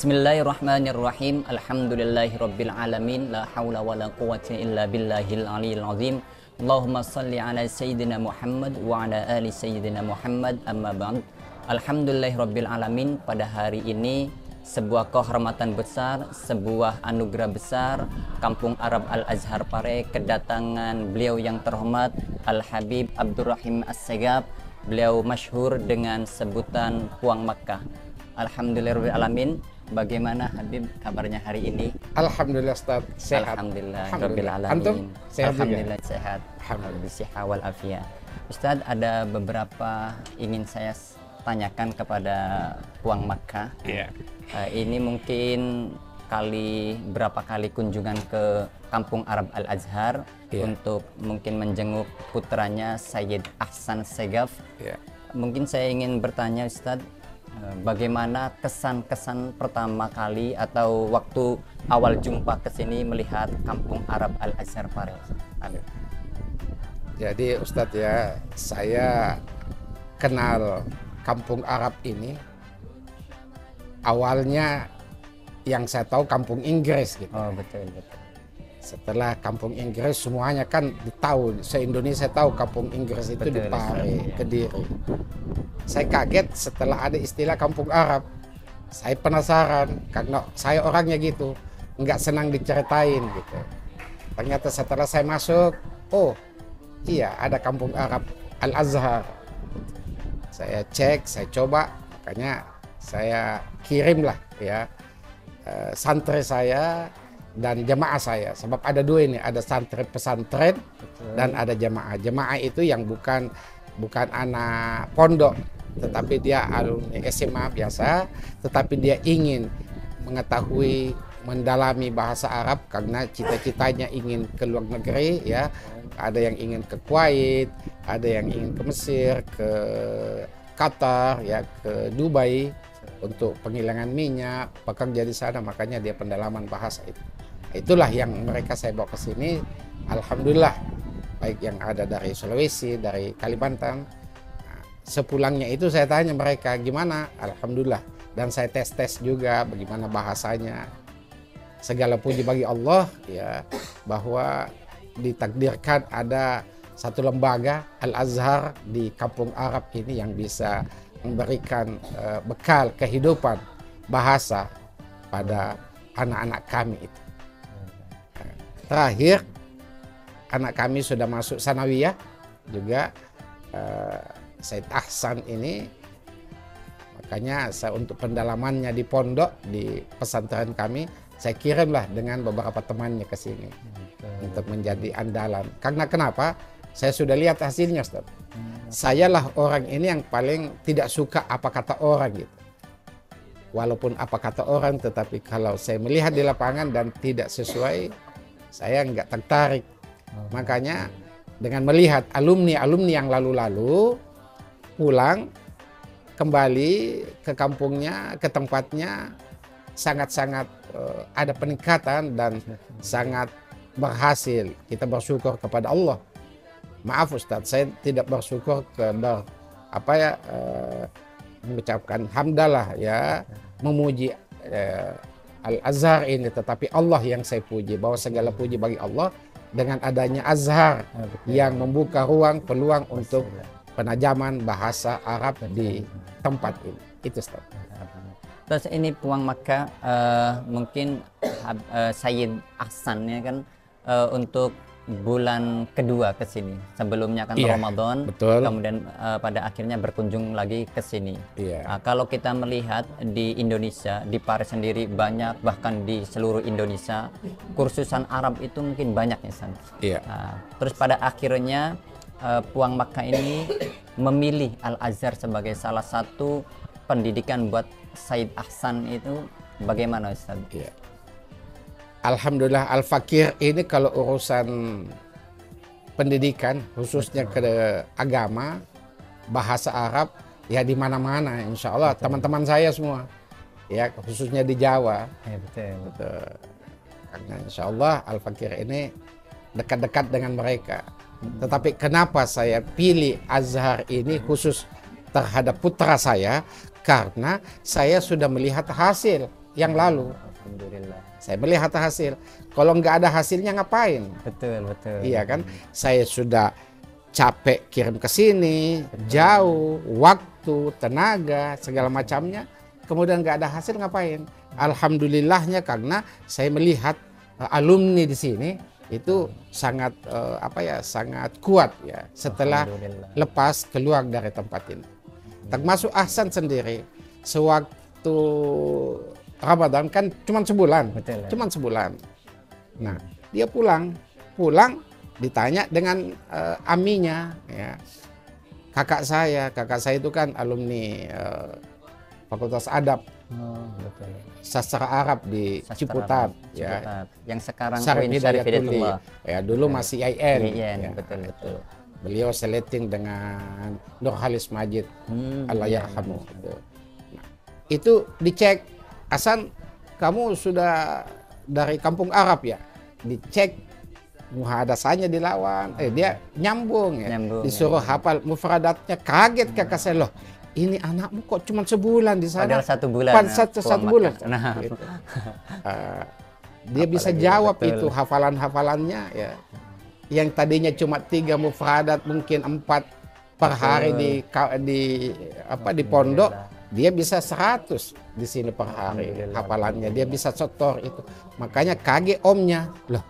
Bismillahirrahmanirrahim. Alhamdulillahirabbil alamin. La haula wala quwwata illa billahil aliyil azim. Allahumma salli ala sayyidina Muhammad wa ala ali sayyidina Muhammad amma ba'd. Alhamdulillahirabbil alamin. Pada hari ini sebuah kehormatan besar, sebuah anugerah besar Kampung Arab Al-Azhar Pare kedatangan beliau yang terhormat Al-Habib Abdurrahim As-Segab beliau masyhur dengan sebutan Puang Makkah Alhamdulillahirrahmanirrahim Bagaimana Habib kabarnya hari ini? Alhamdulillah Ustaz, sehat. Alhamdulillah, Alhamdulillah. Rabbil Antum Alamin. sehat juga? Alhamdulillah sehat. Alhamdulillah. Bisihah wal afiyah. Ustaz, ada beberapa ingin saya tanyakan kepada Puang Makkah. Iya. Eh, ini mungkin kali berapa kali kunjungan ke Kampung Arab Al Azhar Iya. untuk mungkin menjenguk putranya Sayyid Ahsan Segaf. Iya. Mungkin saya ingin bertanya Ustadz, bagaimana kesan-kesan pertama kali atau waktu awal jumpa ke sini melihat Kampung Arab Al Azhar Pare? Aduh. Jadi Ustadz ya, saya kenal kampung Arab ini awalnya yang saya tahu kampung Inggris gitu. Oh betul betul. Setelah kampung Inggris semuanya kan tahu, se-Indonesia tahu kampung Inggris itu di Betul, Pare, iya. Kediri. Saya kaget setelah ada istilah kampung Arab. Saya penasaran karena saya orangnya gitu, nggak senang diceritain gitu. Ternyata setelah saya masuk, oh iya ada kampung Arab Al Azhar. Saya cek, saya coba, makanya saya kirimlah ya eh, santri saya dan jemaah saya. Sebab ada dua ini, ada santri pesantren dan ada jemaah. Jemaah itu yang bukan bukan anak pondok, tetapi dia alumni SMA biasa, tetapi dia ingin mengetahui mendalami bahasa Arab karena cita-citanya ingin ke luar negeri ya. Ada yang ingin ke Kuwait, ada yang ingin ke Mesir, ke Qatar, ya ke Dubai untuk penghilangan minyak, bekerja di sana, makanya dia pendalaman bahasa itu. Itulah yang mereka saya bawa ke sini. Alhamdulillah, baik yang ada dari Sulawesi, dari Kalimantan. Nah, sepulangnya itu saya tanya mereka gimana, Alhamdulillah. Dan saya tes-tes juga bagaimana bahasanya. Segala puji bagi Allah ya bahwa ditakdirkan ada satu lembaga Al Azhar di kampung Arab ini yang bisa memberikan eh, bekal kehidupan bahasa pada anak-anak kami itu. Terakhir anak kami sudah masuk sanawiyah juga eh, Said Ahsan ini makanya saya untuk pendalamannya di pondok di pesantren kami saya kirimlah dengan beberapa temannya ke sini untuk menjadi andalan. Karena kenapa? Saya sudah lihat hasilnya, Ustaz. Sayalah orang ini yang paling tidak suka apa kata orang gitu. Walaupun apa kata orang, tetapi kalau saya melihat di lapangan dan tidak sesuai, saya nggak tertarik. Makanya dengan melihat alumni-alumni yang lalu-lalu pulang kembali ke kampungnya, ke tempatnya, sangat-sangat eh, ada peningkatan dan sangat berhasil. Kita bersyukur kepada Allah. Maaf Ustadz, saya tidak bersyukur ke ber, apa ya eh, mengucapkan hamdalah ya memuji eh, Al Azhar ini, tetapi Allah yang saya puji bahwa segala puji bagi Allah dengan adanya Azhar yang membuka ruang peluang untuk penajaman bahasa Arab di tempat ini. Itu Ustaz. Terus ini Puang Makkah eh, mungkin eh, Sayyid Ahsan ya kan eh, untuk bulan kedua ke sini. Sebelumnya kan Iya, Ramadan, betul. kemudian eh, pada akhirnya berkunjung lagi ke sini. Iya. Nah, kalau kita melihat di Indonesia, di Paris sendiri banyak bahkan di seluruh Indonesia kursusan Arab itu mungkin banyak ya San. Iya. Nah, terus pada akhirnya eh, Puang Makkah ini memilih Al Azhar sebagai salah satu pendidikan buat Said Ahsan itu bagaimana Ustaz? Iya. Alhamdulillah Al Fakir ini kalau urusan pendidikan khususnya ke agama bahasa Arab ya di mana-mana insya Allah teman-teman saya semua ya khususnya di Jawa Ya, betul. Betul. karena insya Allah Al Fakir ini dekat-dekat dengan mereka tetapi kenapa saya pilih Azhar ini khusus terhadap putra saya karena saya sudah melihat hasil yang lalu. Alhamdulillah. Saya melihat hasil. Kalau nggak ada hasilnya ngapain? Betul, betul. Iya kan? Saya sudah capek kirim ke sini, jauh, waktu, tenaga, segala macamnya. Kemudian nggak ada hasil ngapain? Alhamdulillahnya karena saya melihat uh, alumni di sini itu sangat uh, apa ya sangat kuat ya setelah lepas keluar dari tempat ini. Termasuk Ahsan sendiri sewaktu Ramadan kan cuma sebulan, Betul. ya. cuma sebulan. Nah dia pulang, pulang ditanya dengan eh, aminya ya kakak saya, kakak saya itu kan alumni eh, Fakultas Adab Oh, betul. sastra Arab di Sastra Ciputat Arab, ya. Ciputat. Yang sekarang Syarif Hidayatullah. Hidayatullah. Ya dulu masih IAIN. Iya, ya. betul, betul. Beliau seleting dengan Nur Halis Majid Hmm, Allah yarhamu. Itu. Nah, itu dicek Hasan kamu sudah dari kampung Arab ya? Dicek muhadasahnya dilawan. Eh dia nyambung ya. Nyambung, disuruh hafal mufradatnya kaget kakak saya loh ini anakmu kok cuma sebulan di sana? Padahal satu bulan. Pan ya, satu, satu bulan. Nah, Gitu. Uh, dia bisa Apalagi jawab betul. itu hafalan-hafalannya ya. Yang tadinya cuma tiga mufradat mungkin empat per hari di di apa di pondok dia bisa 100 di sini per hari hafalannya. Dia bisa setor itu. Makanya kaget omnya loh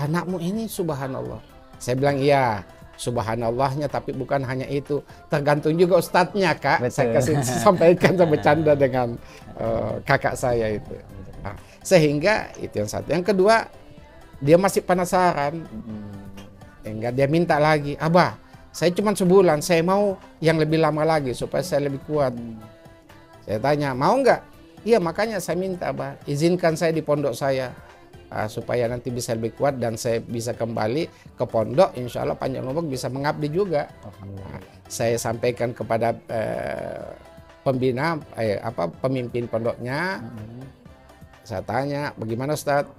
anakmu ini subhanallah. Saya bilang iya subhanallahnya tapi bukan hanya itu. Tergantung juga ustadznya kak. Saya Betul. kasih sampaikan saya bercanda dengan eh, kakak saya itu. Nah, sehingga itu yang satu. Yang kedua dia masih penasaran. Hmm, sehingga dia minta lagi abah saya cuma sebulan saya mau yang lebih lama lagi supaya saya lebih kuat saya tanya mau nggak? Iya makanya saya minta abah izinkan saya di pondok saya ah, supaya nanti bisa lebih kuat dan saya bisa kembali ke pondok. Insya Allah panjang umur bisa mengabdi juga. Alhamdulillah. saya sampaikan kepada eh, pembina eh, apa pemimpin pondoknya. Hmm, saya tanya bagaimana Ustadz?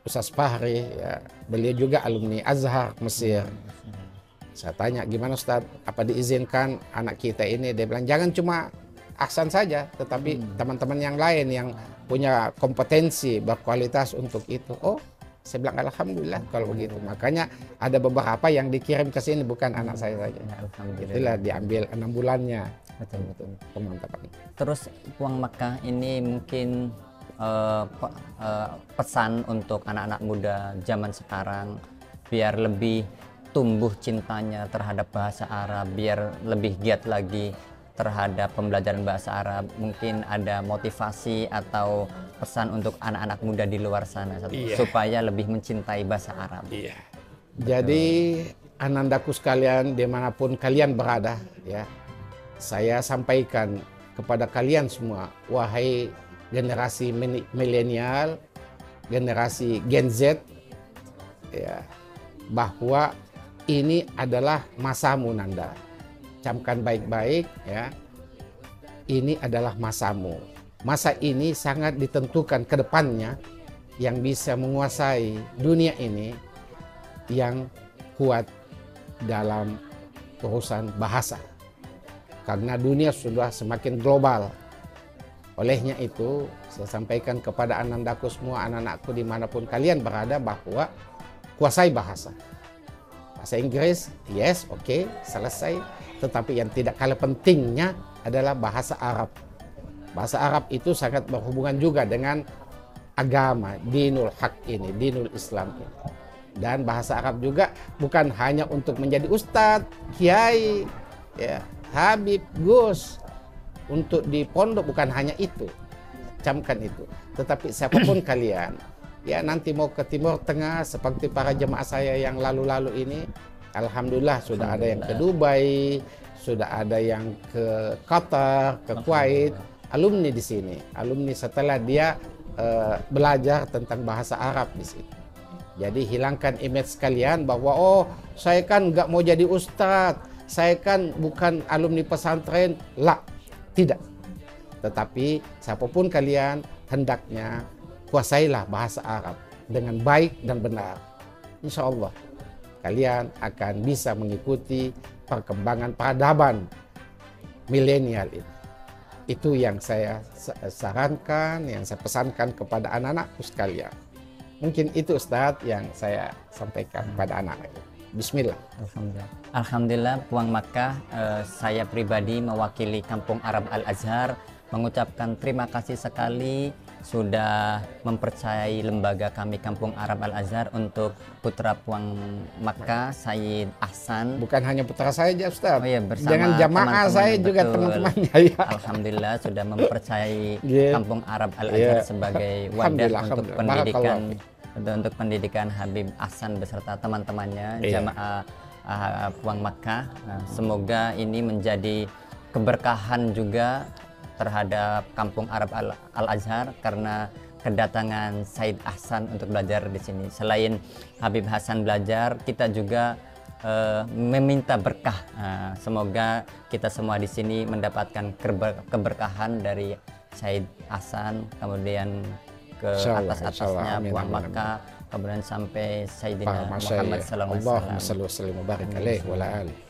Ustadz Fahri ya beliau juga alumni Azhar Mesir. Saya tanya gimana Ustadz? Apa diizinkan anak kita ini? Dia bilang jangan cuma Aksan saja tetapi teman-teman yang lain yang punya kompetensi berkualitas untuk itu oh saya bilang alhamdulillah kalau begitu. Makanya ada beberapa yang dikirim ke sini bukan anak saya saja. Alhamdulillah. itulah diambil enam bulannya. Betul, betul. pemantapan Terus uang Mekah ini mungkin pe- eh, pesan untuk anak-anak muda zaman sekarang biar lebih tumbuh cintanya terhadap bahasa Arab, biar lebih giat lagi terhadap pembelajaran bahasa Arab. Mungkin ada motivasi atau pesan untuk anak-anak muda di luar sana Iya. supaya lebih mencintai bahasa Arab. Iya. Jadi anandaku sekalian di mana pun kalian berada ya, saya sampaikan kepada kalian semua, wahai generasi milenial, generasi Gen Z, ya, bahwa ini adalah masamu Nanda. Camkan baik-baik ya. Ini adalah masamu. Masa ini sangat ditentukan ke depannya yang bisa menguasai dunia ini yang kuat dalam urusan bahasa. Karena dunia sudah semakin global. Olehnya itu, saya sampaikan kepada anandaku semua, anak-anakku di mana pun kalian berada bahwa kuasai bahasa. Bahasa Inggris, yes, oke, selesai. Tetapi yang tidak kalah pentingnya adalah bahasa Arab. Bahasa Arab itu sangat berhubungan juga dengan agama, dinul hak ini, dinul Islam ini. Dan bahasa Arab juga bukan hanya untuk menjadi ustadz, kiai, ya, habib, gus. Untuk di pondok bukan hanya itu. Camkan itu. Tetapi siapa pun kalian, ya nanti mau ke Timur Tengah seperti para jemaah saya yang lalu-lalu ini, Alhamdulillah sudah ada yang ke Dubai, sudah ada yang ke Qatar, ke Kuwait, alumni di sini. Alumni setelah dia eh, belajar tentang bahasa Arab di sini. Jadi hilangkan image kalian bahwa oh saya kan nggak mau jadi ustadz, saya kan bukan alumni pesantren, lah tidak. Tetapi siapa pun kalian hendaknya kuasailah bahasa Arab dengan baik dan benar. Insya Allah kalian akan bisa mengikuti perkembangan peradaban milenial ini. itu yang saya sarankan, yang saya pesankan kepada anak-anakku sekalian. Mungkin itu Ustadz yang saya sampaikan kepada anak-anak. Bismillah. Alhamdulillah. Alhamdulillah Puang Makkah, eh, saya pribadi mewakili Kampung Arab Al Azhar mengucapkan terima kasih sekali sudah mempercayai lembaga kami Kampung Arab Al Azhar untuk putra Puang Makkah Sayyid Ahsan. Bukan hanya putra saya aja Ustaz. Oh iya, bersama Jangan jamaah teman-teman, saya juga betul. teman-temannya ya. Alhamdulillah sudah mempercayai Yeah. Kampung Arab Al Azhar Yeah. sebagai wadah untuk pendidikan untuk, untuk pendidikan Habib Ahsan beserta teman-temannya Iya. jamaah uh, Puang Makkah. Nah, semoga ini menjadi keberkahan juga terhadap Kampung Arab Al, Al Azhar karena kedatangan Said Ahsan untuk belajar di sini. Selain Habib Hasan belajar, kita juga eh, meminta berkah. Nah, semoga kita semua di sini mendapatkan keber- keberkahan dari Said Hasan, kemudian ke Insya Allah, atas insya Allah. atasnya Amin, Puang amin, Makkah, kemudian sampai Sayyidina Muhammad sallallahu alaihi Allahumma wasallam. salli wa sallim wa barik alaih wa ala alihi.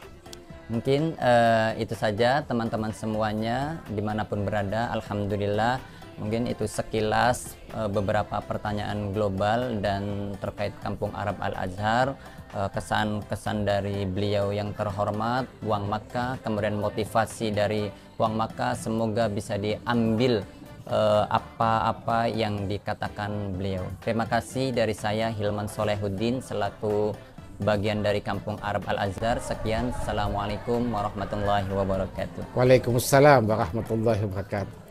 Mungkin eh, itu saja teman-teman semuanya di mana pun berada. Alhamdulillah mungkin itu sekilas eh, beberapa pertanyaan global dan terkait Kampung Arab Al Azhar eh, kesan-kesan dari beliau yang terhormat Buang Makkah kemudian motivasi dari Buang Makkah semoga bisa diambil apa-apa yang dikatakan beliau. Terima kasih dari saya Hilman Solehuddin selaku bagian dari Kampung Arab Al Azhar. Sekian, assalamualaikum warahmatullahi wabarakatuh. Waalaikumsalam warahmatullahi wabarakatuh.